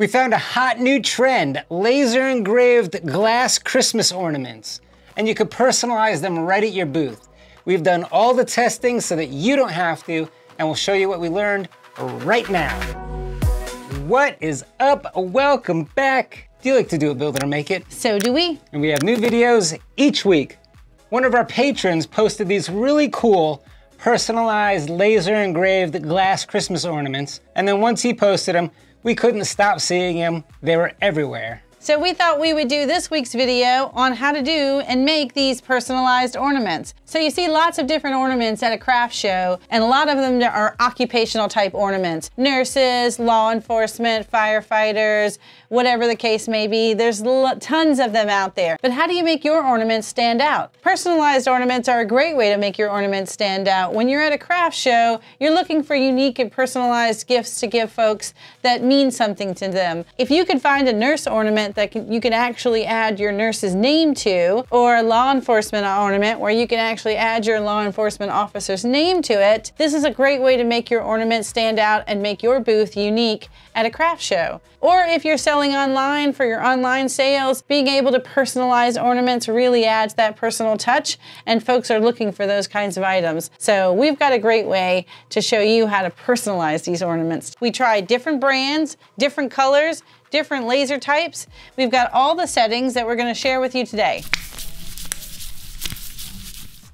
We found a hot new trend, laser engraved glass Christmas ornaments. And you could personalize them right at your booth. We've done all the testing so that you don't have to, and we'll show you what we learned right now. What is up? Welcome back. Do you like to do it, build it, or make it? So do we. And we have new videos each week. One of our patrons posted these really cool personalized laser engraved glass Christmas ornaments. And then once he posted them, we couldn't stop seeing them. They were everywhere. So we thought we would do this week's video on how to do and make these personalized ornaments. So you see lots of different ornaments at a craft show, and a lot of them are occupational type ornaments. Nurses, law enforcement, firefighters, whatever the case may be. There's tons of them out there. But how do you make your ornaments stand out? Personalized ornaments are a great way to make your ornaments stand out. When you're at a craft show, you're looking for unique and personalized gifts to give folks that mean something to them. If you could find a nurse ornament ornament that can, you can actually add your nurse's name to, or a law enforcement ornament where you can actually add your law enforcement officer's name to it. This is a great way to make your ornament stand out and make your booth unique at a craft show. Or if you're selling online for your online sales, being able to personalize ornaments really adds that personal touch and folks are looking for those kinds of items. So we've got a great way to show you how to personalize these ornaments. We try different brands, different colors, different laser types. We've got all the settings that we're gonna share with you today.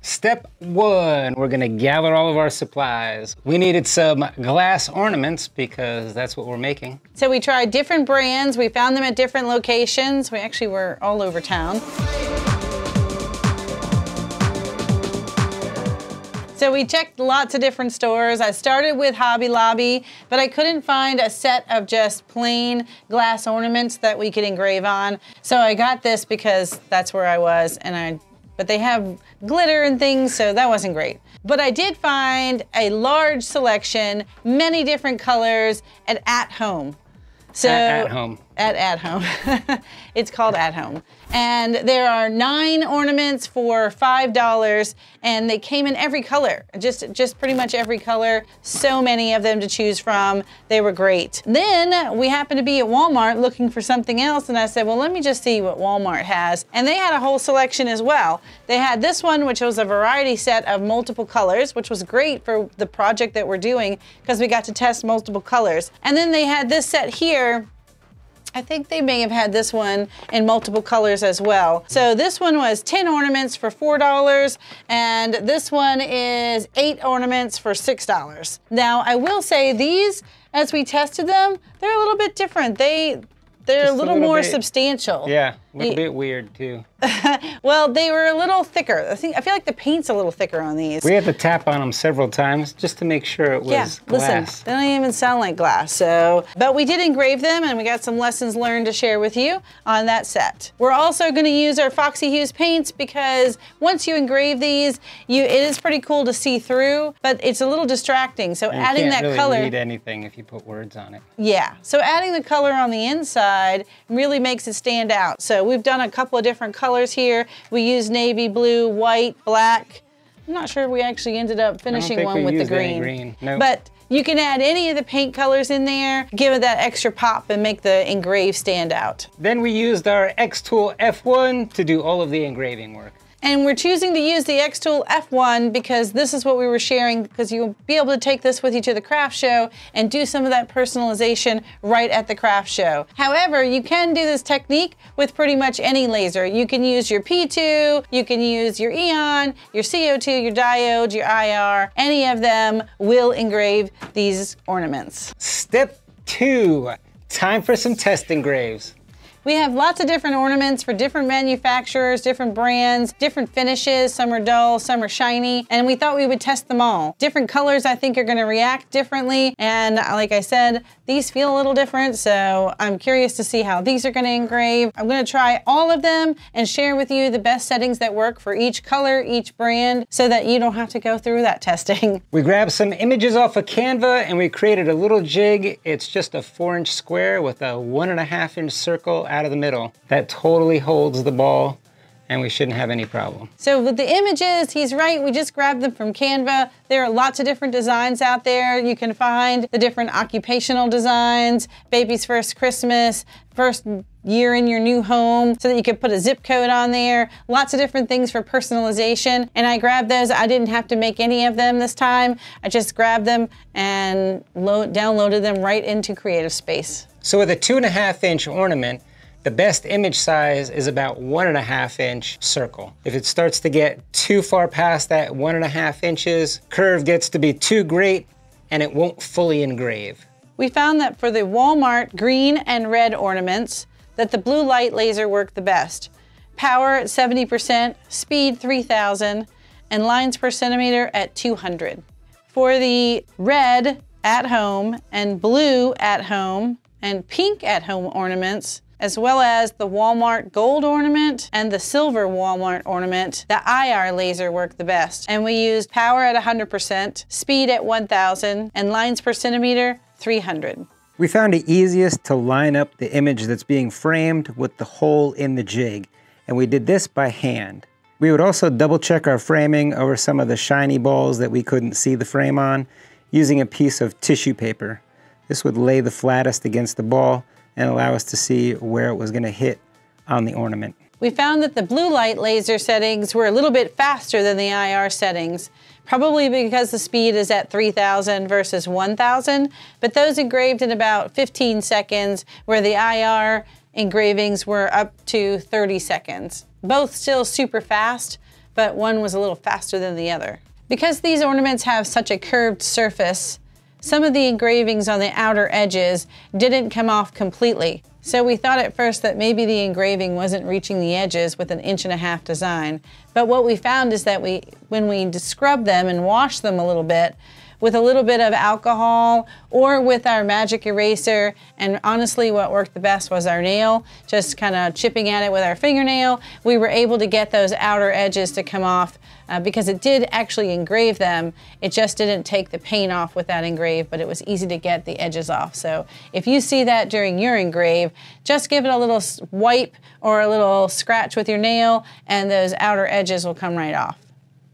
Step one, we're gonna gather all of our supplies. We needed some glass ornaments because that's what we're making. So we tried different brands. We found them at different locations. We actually were all over town. So we checked lots of different stores. I started with Hobby Lobby, but I couldn't find a set of just plain glass ornaments that we could engrave on. So I got this because that's where I was and I but they have glitter and things, so that wasn't great. But I did find a large selection, many different colors at At Home. So at, at home. At at home. it's called at home. And there are nine ornaments for five dollars, and they came in every color, just just pretty much every color. So many of them to choose from. They were great. Then we happened to be at Walmart looking for something else, and I said, well, let me just see what Walmart has. And they had a whole selection as well. They had this one, which was a variety set of multiple colors, which was great for the project that we're doing because we got to test multiple colors. And then they had this set here I think they may have had this one in multiple colors as well. So this one was 10 ornaments for $4 and this one is eight ornaments for $6. Now I will say these, as we tested them, they're a little bit different. They, they're a little, a little, more bit, substantial. Yeah, a little bit weird too. well, they were a little thicker. I think I feel like the paint's a little thicker on these. We had to tap on them several times just to make sure it was yeah, glass. listen, they don't even sound like glass. So, but we did engrave them, and we got some lessons learned to share with you on that set. We're also going to use our Foxy Hues paints because once you engrave these, you it is pretty cool to see through, but it's a little distracting. So and adding that really color. You can't read anything if you put words on it. Yeah. So adding the color on the inside really makes it stand out. So we've done a couple of different colors here. We used navy blue, white, black. I'm not sure if we actually ended up finishing one with the green. green. Nope. But you can add any of the paint colors in there, give it that extra pop and make the engrave stand out. Then we used our Xtool F1 to do all of the engraving work. And we're choosing to use the Xtool F1 because this is what we were sharing because you'll be able to take this with you to the craft show and do some of that personalization right at the craft show. However, you can do this technique with pretty much any laser. You can use your P2, you can use your Eon, your CO2, your diode, your IR. Any of them will engrave these ornaments. Step two, time for some test engraves. We have lots of different ornaments for different manufacturers, different brands, different finishes. Some are dull, some are shiny, and we thought we would test them all. Different colors I think are gonna react differently, and like I said, these feel a little different, so I'm curious to see how these are gonna engrave. I'm gonna try all of them and share with you the best settings that work for each color, each brand, so that you don't have to go through that testing. We grabbed some images off of Canva and we created a little jig. It's just a four inch square with a one and a half inch circle out of the middle. That totally holds the ball and we shouldn't have any problem. So with the images, he's right. We just grabbed them from Canva. There are lots of different designs out there. You can find the different occupational designs, baby's first Christmas, first year in your new home so that you could put a zip code on there. Lots of different things for personalization. And I grabbed those. I didn't have to make any of them this time. I just grabbed them and load, downloaded them right into Creative Space. So with a two and a half inch ornament, the best image size is about one and a half inch circle. If it starts to get too far past that one and a half inches, curve gets to be too great and it won't fully engrave. We found that for the Walmart green and red ornaments, that the blue light laser worked the best. Power at 70%, speed 3000, and lines per centimeter at 200. For the red at home and blue at home and pink at home ornaments, as well as the Walmart gold ornament and the silver Walmart ornament, the IR laser worked the best. And we used power at 100%, speed at 1000, and lines per centimeter 300. We found it easiest to line up the image that's being framed with the hole in the jig, and we did this by hand. We would also double check our framing over some of the shiny balls that we couldn't see the frame on using a piece of tissue paper. This would lay the flattest against the ball and allow us to see where it was going to hit on the ornament. We found that the blue light laser settings were a little bit faster than the IR settings, probably because the speed is at 3000 versus 1000, but those engraved in about 15 seconds where the IR engravings were up to 30 seconds. Both still super fast, but one was a little faster than the other. Because these ornaments have such a curved surface, some of the engravings on the outer edges didn't come off completely. So we thought at first that maybe the engraving wasn't reaching the edges with an inch and a half design. But what we found is that we, when we scrub them and wash them a little bit, with a little bit of alcohol or with our magic eraser. And honestly, what worked the best was our nail, just kind of chipping at it with our fingernail. We were able to get those outer edges to come off uh, because it did actually engrave them. It just didn't take the paint off with that engrave, but it was easy to get the edges off. So if you see that during your engrave, just give it a little wipe or a little scratch with your nail and those outer edges will come right off.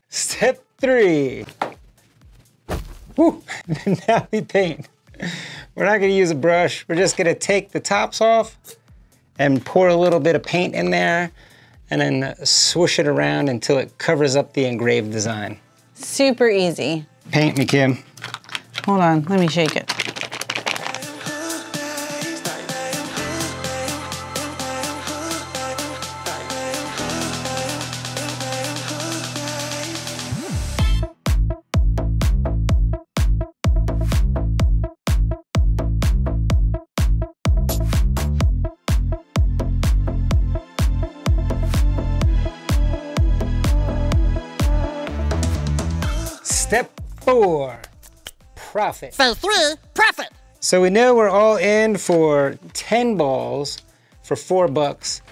Step three. Woo, now we paint. We're not gonna use a brush. We're just gonna take the tops off and pour a little bit of paint in there and then swoosh it around until it covers up the engraved design. Super easy. Paint me, Kim. Hold on, let me shake it. Four, profit. Phase three, profit. So we know we're all in for 10 balls for four bucks.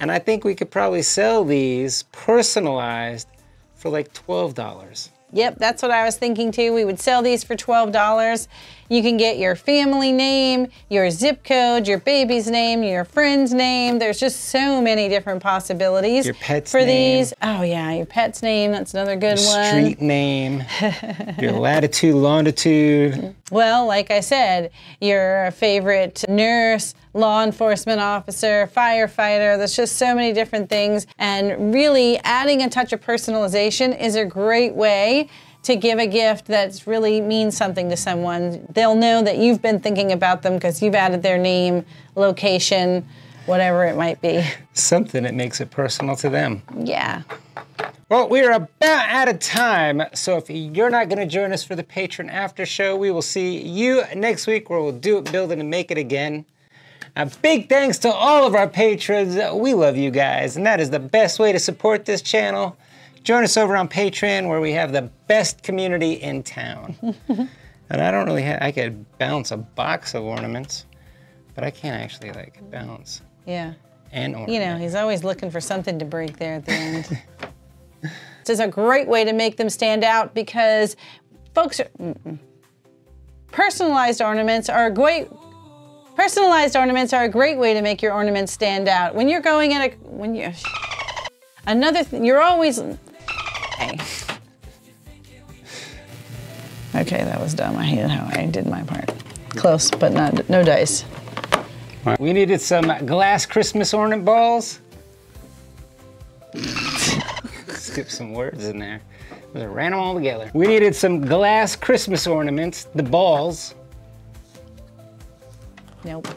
And I think we could probably sell these personalized for like $12. Yep, that's what I was thinking too. We would sell these for $12. You can get your family name, your zip code, your baby's name, your friend's name. There's just so many different possibilities your pet's for name. these. Oh yeah, your pet's name, that's another good your one. Street name, your latitude, longitude. Well, like I said, your favorite nurse, law enforcement officer, firefighter. There's just so many different things. And really adding a touch of personalization is a great way to give a gift that really means something to someone. They'll know that you've been thinking about them because you've added their name, location, whatever it might be. Something that makes it personal to them. Yeah. Well, we are about out of time, so if you're not going to join us for the patron after show, we will see you next week where we'll do it, build it, and make it again. A big thanks to all of our patrons. We love you guys, and that is the best way to support this channel. Join us over on Patreon where we have the best community in town. and I don't really have, I could bounce a box of ornaments, but I can't actually like bounce. Yeah. And ornament. You know, he's always looking for something to break there at the end. this is a great way to make them stand out because folks are, mm -mm. personalized ornaments are a great Personalized ornaments are a great way to make your ornaments stand out. When you're going in a, when you, Another thing, you're always. Okay. Okay, that was dumb. I hated how I did my part. Close, but not no dice. We needed some glass Christmas ornament balls. Skip some words in there. Just ran them all together. We needed some glass Christmas ornaments, the balls. Nope.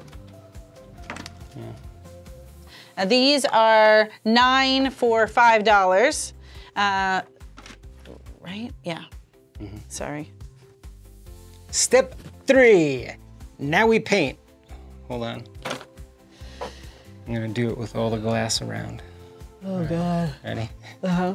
Uh, these are nine for five dollars. Uh, right? Yeah. Sorry. Step three. Now we paint. Hold on. I'm gonna do it with all the glass around. Oh God. Ready? Uh huh.